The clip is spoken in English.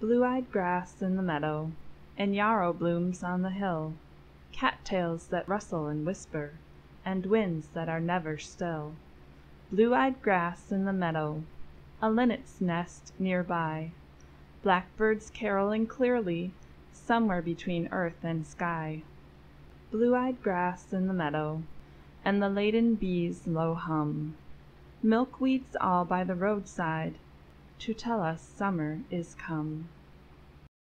Blue eyed grass in the meadow, And yarrow blooms on the hill, Cat tails that rustle and whisper, And winds that are never still. Blue eyed grass in the meadow, A linnet's nest near by, Blackbirds carolling clearly Somewhere between earth and sky. Blue eyed grass in the meadow, And the laden bees' low hum, Milkweeds all by the roadside To tell us summer is come.